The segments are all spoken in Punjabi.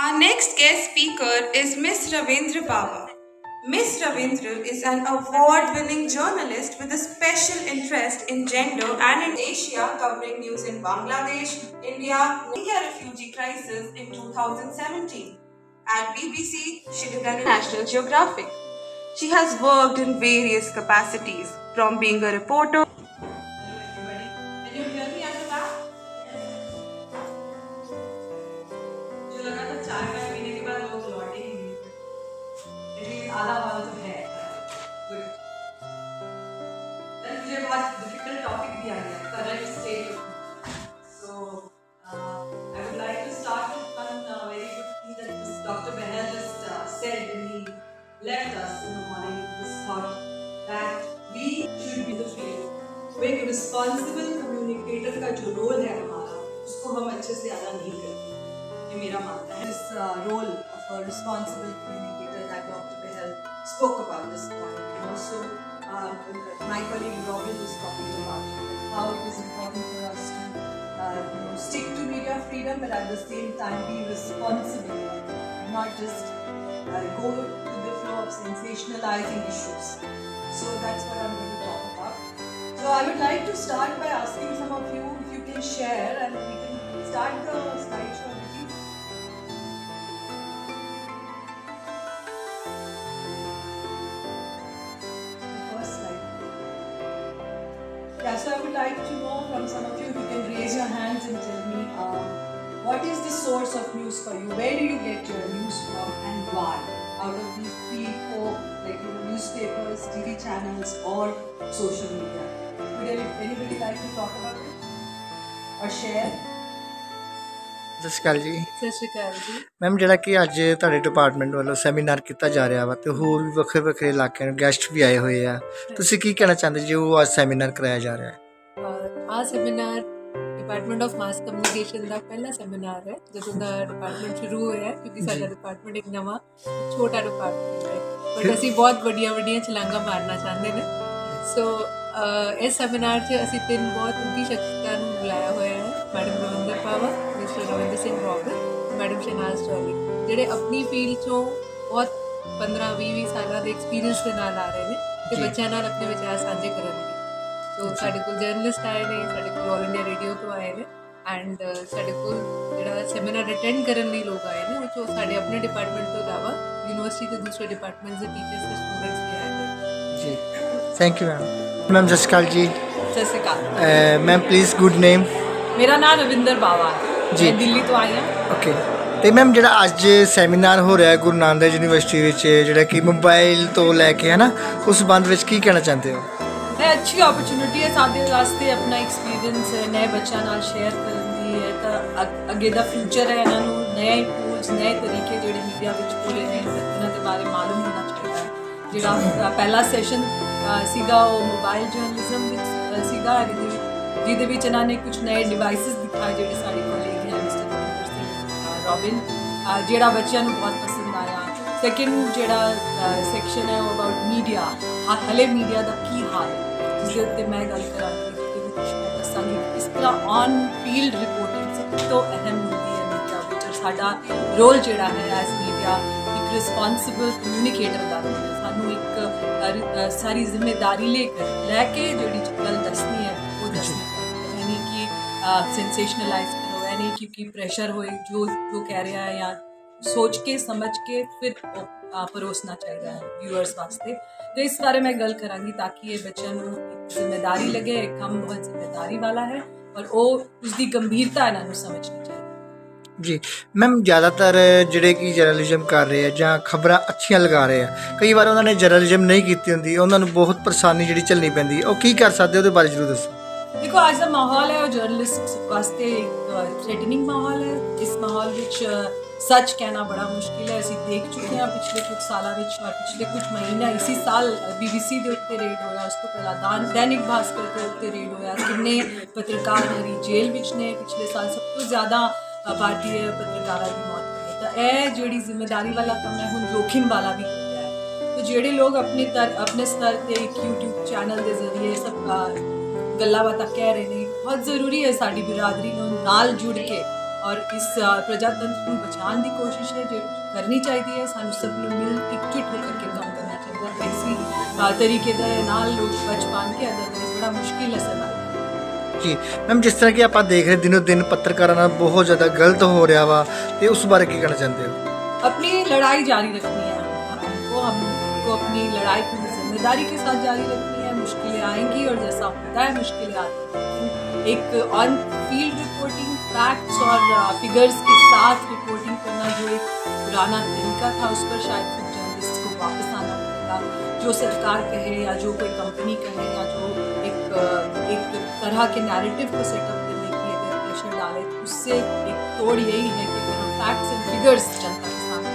Our next guest speaker is Miss Ravindra Bawa. Miss Ravindra is an award winning journalist with a special interest in gender and in Asia, covering news in Bangladesh, India, Rohingya refugee crisis in 2017. At BBC, she began in National Geographic. She has worked in various capacities, from being a reporter. Responsible communicator का जो रोल है हमारा उसको हम अच्छे से अदा नहीं करते ये मेरा मानना है this role of a responsible communicator that doctor Behl spoke about this point and also uh, my colleague Robin was talking about how it is important for us to uh, you know, stick to media freedom but at the same time be responsible and not just uh, go with the flow of sensationalizing issues so that's what I'm going to talk about so I would like to start by asking some of you if you can share and we can start the slideshow. Yeah, so I would like to know from some of you if you can raise your hands and tell me um, what is the source of news for you? Where do you get your news from and why? Out of these three, four, like you know, newspapers, TV channels, or social media. Would any- anybody like to talk about it or share? ਸਤਿ ਸ਼੍ਰੀ ਅਕਾਲ ਜੀ। ਸਤਿ ਸ਼੍ਰੀ ਅਕਾਲ ਜੀ। ਮੈਮ ਜਿਹੜਾ ਕਿ ਅੱਜ ਤੁਹਾਡੇ ਡਿਪਾਰਟਮੈਂਟ ਵੱਲੋਂ ਸੈਮੀਨਾਰ ਕੀਤਾ ਜਾ ਰਿਹਾ ਵਾ ਤੇ ਹੋਰ ਵੀ ਵੱਖਰੇ ਵੱਖਰੇ ਇਲਾਕਿਆਂ ਦੇ ਗੈਸਟ ਵੀ ਆਏ ਹੋਏ ਆ। ਤੁਸੀਂ ਕੀ ਕਹਿਣਾ ਚਾਹੁੰਦੇ ਜੀ? ਉਹ ਅੱਜ ਸੈਮੀਨਾਰ ਕਰਾਇਆ ਜਾ ਰਿਹਾ ਹੈ। ਆ seminar department of mass communication ਦਾ ਪਹਿਲਾ ਸੈਮੀਨਾਰ ਹੈ ਜਦੋਂ ਦਾ ਡਿਪਾਰਟਮੈਂਟ ਸ਼ੁਰੂ ਹੋਇਆ ਹੈ, ਕਿਉਂਕਿ ਸਾਡਾ ਡਿਪਾਰਟਮੈਂਟ ਇੱਕ ਨਵਾਂ ਛੋਟਾ ਡਿਪਾਰਟਮੈਂਟ ਹੈ। ਬਟ ਅਸੀਂ ਬਹੁਤ ਵੱਡੀਆਂ ਵੱਡੀਆਂ ਛਲਾਂਗਾਂ ਮਾਰਨਾ ਚਾਹੁੰਦੇ ਨੇ। ਸੋ ਇਸ ਸੈਮੀਨਾਰ 'ਚ ਅਸੀਂ ਤਿੰਨ ਬਹੁਤ ਉੱਚੀ ਸ਼ਖਸੀਅਤਾਂ ਨੂੰ ਬੁਲਾਇਆ ਹੋਇਆ ਹੈ। ਮੈਡਮ ਰਵਿੰਦਰ ਪਾਵਾ ਮਿਸਟਰ ਰਵਿੰਦਰ ਸਿੰਘ ਰੋਬਰ ਮੈਡਮ ਸ਼ਨਾਜ਼ ਚੌਧਰੀ ਜਿਹੜੇ ਆਪਣੀ ਫੀਲਡ 'ਚੋਂ ਬਹੁਤ 15 20 20 ਸਾਲਾਂ ਦੇ ਐਕਸਪੀਰੀਅੰਸ ਦੇ ਨਾਲ ਆ ਰਹੇ ਨੇ ਤੇ। ਬੱਚਿਆਂ ਨਾਲ ਆਪਣੇ ਵਿਚਾਰ ਸਾਂਝੇ ਕਰਨਗੇ ਸੋ ਸਾਡੇ ਕੋਲ ਜਰਨਲਿਸਟ ਆਏ ਨੇ ਸਾਡੇ ਕੋਲ ਆਲ ਇੰਡੀਆ ਰੇਡੀਓ ਤੋਂ ਆਏ ਨੇ ਐਂਡ ਸਾਡੇ ਕੋਲ ਜਿਹੜਾ ਸੈਮੀਨਾਰ ਅਟੈਂਡ ਕਰਨ ਲਈ ਲੋਕ ਆਏ ਨੇ ਉਹ 'ਚੋਂ ਸਾਡੇ ਆਪਣੇ ਡਿਪਾਰਟਮੈਂਟ ਤੋਂ ਇਲਾਵਾ ਯੂਨੀਵਰਸਿਟੀ ਦੇ ਦੂਸਰੇ ਡਿਪਾਰਟਮੈਂਟਸ ਦੇ ਟੀਚਰਸ ਤੇ ਸਟੂਡੈਂਟਸ ਵੀ ਆਏ ਨੇ। ਜੀ। Thank you ma'am ma'am Jaskal ji ਸਤਿ ਸ਼੍ਰੀ ਅਕਾਲ ਮੈਮ ਪਲੀਜ਼ ਗੁੱਡ ਨੇਮ ਮੇਰਾ ਨਾਮ ਰਵਿੰਦਰ ਬਾਵਾ ਜੀ ਦਿੱਲੀ ਤੋਂ ਆਈ ਹਾਂ ਓਕੇ ਤੇ ਮੈਮ ਜਿਹੜਾ ਅੱਜ ਸੈਮੀਨਾਰ ਹੋ ਰਿਹਾ ਹੈ ਗੁਰੂ ਨਾਨਕ ਦੇਵ ਯੂਨੀਵਰਸਿਟੀ ਵਿੱਚ ਜਿਹੜਾ ਕਿ ਮੋਬਾਈਲ ਤੋਂ ਲੈ ਕੇ ਹੈ ਨਾ ਉਸ ਸੰਬੰਧ ਵਿੱਚ ਕੀ ਕਹਿਣਾ ਚਾਹੁੰਦੇ ਹੋ ਇਹ ਅੱਛੀ ਓਪਰਚ्युनिटी ਹੈ ਸਾਡੇ ਵਾਸਤੇ ਆਪਣਾ ਐਕਸਪੀਰੀਅੰਸ ਨਏ ਬੱਚਿਆਂ ਨਾਲ ਸ਼ੇਅਰ ਕਰਨ ਦੀ ਹੈ ਤਾਂ ਅੱਗੇ ਦਾ ਫਿਊਚਰ ਹੈ ਇਹਨਾਂ ਨੂੰ ਨਏ ਟੂਲਸ ਨਏ ਤਰੀਕੇ ਜਿਹੜੇ ਮੀਡੀਆ ਵਿੱਚ ਪੂਰੇ ਨੇ ਇਹਨਾਂ ਦੇ ਬਾਰੇ ਮਾਲੂਮ ਹੋਣਾ ਚਾਹੀਦਾ ਹੈ ਜਿਹੜਾ ਪਹਿਲਾ ਸੈਸ਼ਨ ਸੀਗਾ ਉਹ ਮੋਬਾਈਲ ਜਰਨਲਿਜ਼ਮ ਵਿੱਚ ਸੀਗਾ ਜਿਹਦੇ ਵਿੱਚ- ਇਹਨਾਂ ਨੇ ਕੁਝ ਨਵੇਂ ਡਿਵਾਈਸਸ ਦਿਖਾਏ ਜਿਹੜੇ ਸਾਡੇ ਕੋਲੀਗ ਹੈ ਮਿਸਟਰ ਰਵਿੰਦਰ ਸਿੰਘ ਰੋਬਿਨ ਜਿਹੜਾ ਬੱਚਿਆਂ ਨੂੰ ਬਹੁਤ ਪਸੰਦ ਆਇਆ। ਸੈਕਿੰਡ ਜਿਹੜਾ ਸੈਕਸ਼ਨ ਹੈ ਉਹ ਅਬਾਊਟ ਮੀਡੀਆ ਹਲੇ ਮੀਡੀਆ ਦਾ ਕੀ ਹਾਲ ਹੈ? ਜਿਸ ਦੇ ਉੱਤੇ ਮੈਂ ਗੱਲ ਕਰਾਂਗੀ ਜਿਹਦੇ ਵਿੱਚ ਮੈਂ ਦੱਸਾਂਗੀ। ਕਿ ਤਰ੍ਹਾਂ ਔਨ ਫੀਲਡ ਰਿਪੋਰਟਿੰਗ ਸਭ ਤੋਂ ਅਹਿਮ ਹੁੰਦੀ ਹੈ ਮੀਡੀਆ ਵਿੱਚ ਸਾਡਾ ਰੋਲ ਜਿਹੜਾ ਹੈ ਐਸ ਮੀਡੀਆ ਇੱਕ ਰਿਸਪੌਂਸਿਬਲ ਕਮਿਊਨੀਕੇਟਰ ਦਾ। ਸਾਰੀ ਜ਼ਿੰਮੇਵਾਰੀ ਲੈ ਕੇ ਲੈ ਕੇ ਜਿਹੜੀ ਗੱਲ ਦੱਸਣੀ ਹੈ ਉਹ ਦੱਸਣੀ ਹੈ। ਯਾਨੀ ਕਿ ਸੈਂਸੇਸ਼ਨਲਾਈਜ਼ ਕਰੋ ਨਹੀਂ ਕਿਉਂਕਿ ਪ੍ਰੈਸ਼ਰ ਹੋਏ ਜੋ ਜੋ ਕਹਿ ਰਿਹਾ ਹੈ ਜਾਂ ਸੋਚ ਕੇ ਸਮਝ ਕੇ ਫਿਰ ਪਰੋਸਣਾ ਚਾਹੀਦਾ ਹੈ ਵਿਊਅਰਸ ਵਾਸਤੇ। ਤੇ ਇਸ ਬਾਰੇ ਮੈਂ ਗੱਲ ਕਰਾਂਗੀ ਤਾਂ ਕਿ ਇਹ ਬੱਚਿਆਂ ਨੂੰ ਜ਼ਿੰਮੇਵਾਰੀ ਲੱਗੇ ਕੰਮ ਬਹੁਤ ਜ਼ਿੰਮੇਵਾਰੀ ਵਾਲਾ ਹੈ ਔਰ ਉਹ ਉਸ ਦੀ ਗੰਭੀਰਤਾ ਇਹਨਾਂ ਨੂੰ ਸਮਝਣੀ ਚਾਹੀਦੀ ਜੀ। ਮੈਮ ਜ਼ਿਆਦਾਤਰ ਜਿਹੜੇ ਕਿ ਜਰਨਲਿਜ਼ਮ ਕਰ ਰਹੇ ਆ ਜਾਂ ਖਬਰਾਂ ਅੱਛੀਆਂ ਲਗਾ ਰਹੇ ਆ ਕਈ ਵਾਰ ਉਹਨਾਂ ਨੇ ਜਰਨਲਿਜ਼ਮ ਨਹੀਂ ਕੀਤੀ ਹੁੰਦੀ ਉਹਨਾਂ ਨੂੰ ਬਹੁਤ ਪਰੇਸ਼ਾਨੀ ਜਿਹੜੀ ਝੱਲਣੀ ਪੈਂਦੀ ਹੈ ਉਹ ਕੀ ਕਰ ਸਕਦੇ ਉਹਦੇ ਬਾਰੇ ਜ਼ਰੂਰ ਦੱਸੋ। ਦੇਖੋ ਅੱਜ ਦਾ ਮਾਹੌਲ ਹੈ ਉਹ ਜਰਨਲਿਸਟ ਵਾਸਤੇ ਇੱਕ ਥ੍ਰੈਟਨਿੰਗ ਮਾਹੌਲ ਹੈ। ਇਸ ਮਾਹੌਲ ਵਿੱਚ ਅ, ਸੱਚ ਕਹਿਣਾ ਬੜਾ ਮੁਸ਼ਕਿਲ ਹੈ। ਅਸੀਂ ਦੇਖ ਚੁੱਕੇ ਹਾਂ ਪਿਛਲੇ ਕੁਝ ਸਾਲਾਂ ਵਿੱਚ ਔਰ ਪਿਛਲੇ ਕੁਝ ਮਹੀਨਾ ਇਸੇ ਸਾਲ ਬੀਬੀਸੀ ਦੇ ਉੱਤੇ ਰੇਡ ਹੋਇਆ। ਉਸ ਤੋਂ ਪਹਿਲਾਂ ਦਾਨ ਦੈਨਿਕ ਭਾਸਕਰ ਦੇ ਉੱਤੇ ਰੇਡ ਹੋਇਆ। ਕਿੰਨੇ ਪੱਤਰਕਾਰ ਹਰੀ ਜੇਲ੍ਹ ਵਿੱਚ ਨੇ। ਪਿਛਲੇ ਸਾਲ ਸਭ ਤੋਂ ਜ਼ਿਆਦਾ ਪਾਰਟੀ ਭਾਰਤੀ ਪੱਤਰਕਾਰਾਂ ਦੀ ਮੌਤ ਹੋਈ ਤਾਂ ਇਹ ਜਿਹੜੀ ਜ਼ਿੰਮੇਵਾਰੀ ਵਾਲਾ ਕੰਮ ਹੈ, ਹੁਣ ਜੋਖਿਮ ਵਾਲਾ ਵੀ ਹੋ ਹੈ। ਤੇ ਜਿਹੜੇ ਲੋਕ ਆਪਣੇ ਤਰ, ਆਪਣੇ ਸਤਰ ਤੇ ਇੱਕ YouTube ਚੈਨਲ ਦੇ ਜ਼ਰੀਏ ਸਭ ਗੱਲਾਂ ਬਾਤਾਂ ਕਹਿ ਰਹੇ ਨੇ, ਬਹੁਤ ਜ਼ਰੂਰੀ ਹੈ ਸਾਡੀ ਬਿਰਾਦਰੀ ਨੂੰ ਨਾਲ ਜੁੜ ਕੇ ਔਰ ਇਸ ਪ੍ਰਜਾਤੰਤਰ ਨੂੰ ਬਚਾਉਣ ਦੀ ਕੋਸ਼ਿਸ਼ ਹੈ ਜੋ ਕਰਨੀ ਚਾਹੀਦੀ ਹੈ, ਸਾਨੂੰ ਸਭ ਨੂੰ ਮਿਲ ਇਕਜੁੱਟ ਹੋकर ਕੇ ਕੰਮ ਕਰਨਾ ਚਾਹੀਦਾ ਹੈ। ਐਸੀ ਤਰੀਕੇ ਦਾ ਨਾਲ ਲੋਕ ਬਚ ਪਾਉਣਗੇ ਅਦਰਵਾਈਜ਼ ਬੜਾ ਮੁਸ਼ਕਿਲ ਹੈ ਸਰਵਾਈਵ ਜੀ ਮੈਮ ਜਿਸ ਤਰ੍ਹਾਂ ਕਿ ਆਪਾਂ ਦੇਖ ਰਹੇ ਦਿਨੋ ਦਿਨ ਪੱਤਰਕਾਰਾਂ ਨਾਲ ਬਹੁਤ ਜ਼ਿਆਦਾ ਗਲਤ ਹੋ ਰਿਹਾ ਵਾ ਤੇ ਉਸ ਬਾਰੇ ਕੀ ਕਹਿਣਾ ਚਾਹੁੰਦੇ ਹੋ अपनी लड़ाई जारी रखनी है हमको हमको अपनी लड़ाई पूरी जिम्मेदारी के साथ जारी रखनी है मुश्किलें आएंगी और जैसा होता है मुश्किलें आती हैं एक ऑन फील्ड रिपोर्टिंग फैक्ट्स और फिगर्स के साथ रिपोर्टिंग करना जो एक पुराना तरीका था उस पर शायद फिर जर्नलिस्ट को वापस आना पड़ेगा जो सरकार कहे या जो कोई कंपनी कहे या जो एक अ, एक तरह के नैरेटिव को सेटअप करने की अगर प्रेशर डाले तो उससे एक तोड़ यही है कि अगर हम फैक्ट्स एंड फिगर्स जनता के सामने।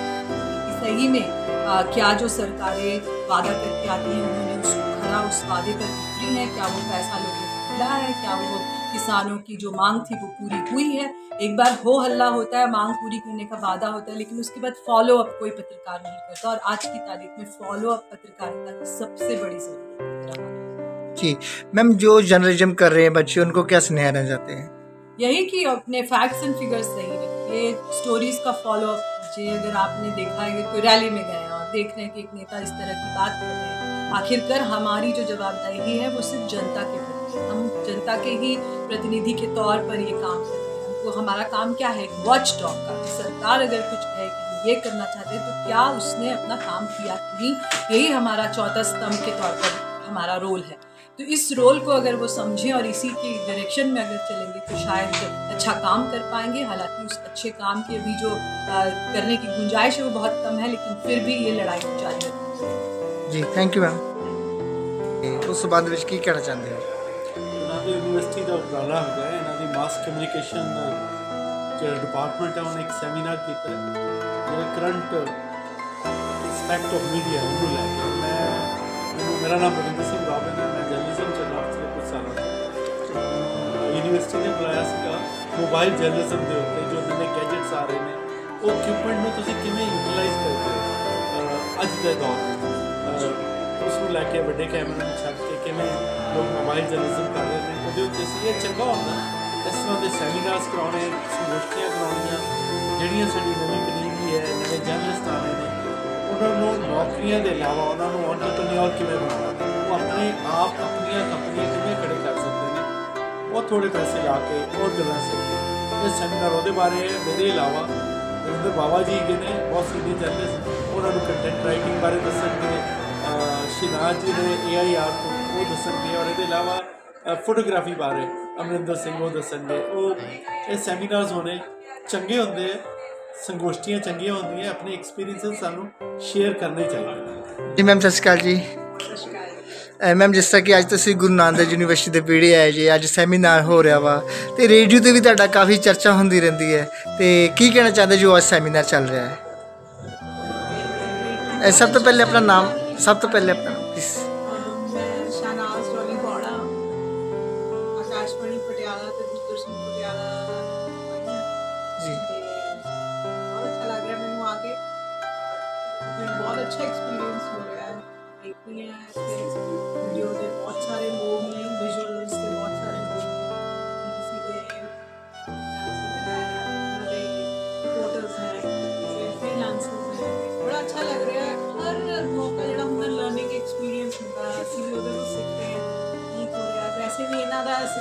कि सही में अ, क्या जो सरकारें वादा करके आती हैं उन्होंने उसको खरा उस वादे पर उतरी है क्या वो पैसा लोगों को मिला है क्या वो किसानों की जो मांग थी वो पूरी हुई है। एक बार हो हल्ला होता है मांग पूरी करने का वादा होता है लेकिन उसके बाद फॉलो अप कोई पत्रकार नहीं करता। और आज की तारीख में फॉलो अप पत्रकारिता की सबसे बड़ी ज़रूरत है। जी मैम जो जर्नलिज्म कर रहे हैं बच्चे, उनको क्या स्नेह रहना चाहते हैं? यही कि अपने फैक्ट्स एंड फिगर्स सही रखिए स्टोरीज का फॉलो अप कीजिए अगर आपने देखा है, कोई रैली में गए और देख रहे हैं कि एक नेता इस तरह की बात कर रहे हैं। आखिरकार हमारी जो जवाबदेही है, वो सिर्फ़ जनता के प्रति हम जनता के ही प्रतिनिधि के तौर पर ये काम कर रहे हैं। हमको हमारा काम क्या है? वॉच डॉग का सरकार अगर कुछ कहे कि ये करना चाहते हैं तो क्या उसने अपना काम किया? नहीं, यही हमारा चौथा स्तंभ के तौर पर हमारा रोल है। तो इस रोल को अगर वो समझें और इसी के डायरेक्शन में अगर चलेंगे तो शायद अच्छा काम कर पाएंगे हालांकि उस अच्छे काम की अभी जो अ, करने की गुंजाइश है वो बहुत कम है लेकिन फिर भी ये लड़ाई जारी रखनी ਜੀ ਥੈਂਕ ਯੂ ਮੈਮ ਉਸ ਸੰਬੰਧ ਵਿੱਚ ਕੀ ਕਹਿਣਾ ਚਾਹੁੰਦੇ ਹੋ ਇਹਨਾਂ ਦੀ ਯੂਨੀਵਰਸਿਟੀ ਦਾ ਉਪਰਾਲਾ ਹੈਗਾ ਹੈ ਇਹਨਾਂ ਦੀ ਮਾਸ ਕਮਿਊਨੀਕੇਸ਼ਨ ਜਿਹੜਾ ਡਿਪਾਰਟਮੈਂਟ ਹੈ ਉਹਨੇ ਇੱਕ ਸੈਮੀਨਾਰ ਕੀਤਾ ਹੈ ਜਿਹੜਾ ਕਰੰਟ ਐਸਪੈਕਟ ਆਫ ਮੀਡੀਆ ਉਹਨੂੰ ਲੈ ਕੇ ਮੈਂ ਮੈਨੂੰ ਮੇਰਾ ਨਾਮ ਬਰਿੰਦਰ ਸਿੰਘ ਰਾਵਨ ਯੂਨੀਵਰਸਿਟੀ ਨੇ ਬੁਲਾਇਆ ਸੀਗਾ ਮੋਬਾਈਲ ਜਰਨਲਿਜ਼ਮ ਦੇ ਉੱਤੇ, ਜੋ ਨਵੇਂ ਗੈਜਟਸ ਆ ਰਹੇ ਨੇ, ਉਹ ਇਕਵਿਪਮੈਂਟ ਨੂੰ ਤੁਸੀਂ ਕਿਵੇਂ ਯੂਟਿਲਾਈਜ਼ ਕਰਦੇ ਹੋ? ਅੱਜ ਦੇ ਦੌਰ ਵਿੱਚ। ਉਸ ਨੂੰ ਲੈ ਕੇ ਵੱਡੇ ਕੈਮਰੇ ਨੂੰ ਛੱਡ ਕੇ ਕਿਵੇਂ ਲੋਕ ਮੋਬਾਈਲ ਜਰਨਲਿਜ਼ਮ ਕਰ ਰਹੇ ਨੇ, ਉਹਦੇ ਉੱਤੇ ਸੀ। ਇਹ ਚੰਗਾ ਹੁੰਦਾ। ਇਸ ਤਰ੍ਹਾਂ ਦੇ ਸੈਮੀਨਾਰਸ ਕਰਾਉਣੇ ਸੰਗੋਸ਼ਟੀਆਂ ਕਰਾਉਣੀਆਂ, ਜਿਹੜੀਆਂ ਸਾਡੀ ਨਵੀਂ ਪਨੀਰੀ ਹੈ ਨਵੇਂ ਜਰਨਲਿਸਟ ਆ ਰਹੇ ਨੇ, ਉਹਨਾਂ ਨੂੰ ਨੌਕਰੀਆਂ ਦੇ ਇਲਾਵਾ ਉਹਨਾਂ ਨੂੰ ਐਂਟਰਪ੍ਰੀਨਿਓਰ ਕਿਵੇਂ ਬਣਾਉਣਾ? ਉਹ ਆਪਣੇ ਆਪ ਆਪਣੀਆਂ ਕੰਪਨੀਆਂ ਕਿਵੇਂ ਖੜੇ ਕਰ ਉਹ ਥੋੜੇ ਪੈਸੇ ਲਾ ਕੇ ਉਹ ਗੱਲਾਂ ਸਿੱਖੇ ਇਹ ਸੈਮੀਨਾਰ ਉਹਦੇ ਬਾਰੇ ਹੈ ਮੇਰੇ ਇਲਾਵਾ ਰਵਿੰਦਰ ਬਾਬਾ ਜੀ ਹੈਗੇ ਨੇ ਬਹੁਤ ਸੀਨੀਅਰ ਜਰਨਲਿਸਟ ਉਹਨਾਂ ਨੂੰ ਕੰਟੈਂਟ ਰਾਈਟਿੰਗ ਬਾਰੇ ਦੱਸਣਗੇ ਸ਼ਿਨਾਜ ਜੀ ਨੇ ਏਆਈਆਰ ਤੋਂ ਉਹ ਦੱਸਣਗੇ ਔਰ ਇਹਦੇ ਇਲਾਵਾ ਫੋਟੋਗ੍ਰਾਫੀ ਬਾਰੇ ਅਮਰਿੰਦਰ ਸਿੰਘ ਉਹ ਦੱਸਣਗੇ ਉਹ ਇਹ ਸੈਮੀਨਾਰਸ ਹੋਣੇ ਚੰਗੇ ਹੁੰਦੇ ਆ ਸੰਗੋਸ਼ਟੀਆਂ ਚੰਗੀਆਂ ਹੁੰਦੀਆਂ ਆਪਣੇ ਐਕਸਪੀਰੀਐਂਸਸ ਸਾਨੂੰ ਸ਼ੇਅਰ ਕਰਨੇ ਚਾਹੀਦੇ ਜੀ ਮੈਮ ਸਤਿ ਸ਼੍ਰੀ ਅਕਾਲ ਜੀ। ਮੈਮ ਜਿਸ ਤਰ੍ਹਾਂ ਕਿ ਅੱਜ ਤੁਸੀਂ ਗੁਰੂ ਨਾਨਕ ਯੂਨੀਵਰਸਿਟੀ ਦੇ ਪੀੜੇ ਆਏ ਜੀ ਅੱਜ ਸੈਮੀਨਾਰ ਹੋ ਰਿਹਾ ਵਾ ਤੇ ਰੇਡੀਓ ਤੇ ਵੀ ਤੁਹਾਡਾ ਕਾਫੀ ਚਰਚਾ ਹੁੰਦੀ ਰਹਿੰਦੀ ਹੈ ਤੇ ਕੀ ਕਹਿਣਾ ਚਾਹੁੰਦੇ ਜੋ ਅੱਜ ਸੈਮੀਨਾਰ ਚੱਲ ਰਿਹਾ ਹੈ ਇਹ ਸਭ ਤੋਂ ਪਹਿਲੇ ਆਪਣਾ ਨਾਮ ਸਭ ਤੋਂ ਪਹਿਲੇ ਆਪਣਾ ਪਲੀਜ਼ ਮੈਂ ਸ਼ਾਹਨਾਜ਼ ਰੋਲੀ ਬੋੜਾ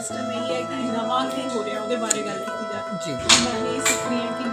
ਸਿਸਟਮ ਇਹ ਹੈ ਕਿ ਨਵਾਂ ਕੀ ਹੋ ਰਿਹਾ ਉਹਦੇ ਬਾਰੇ ਗੱਲ ਕੀਤੀ ਜਾਵੇ ਜੀ। ਮੈਂ ਇਹ ਸਿੱਖ ਰਹੀ ਹਾਂ ਕਿ